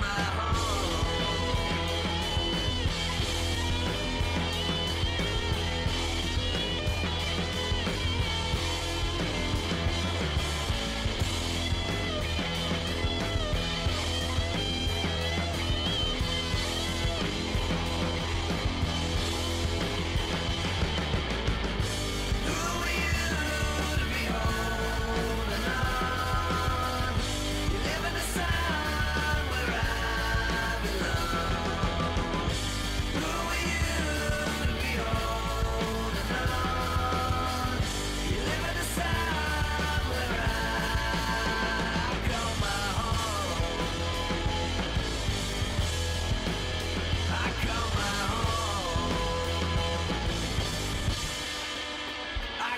coming home.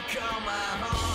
call my home.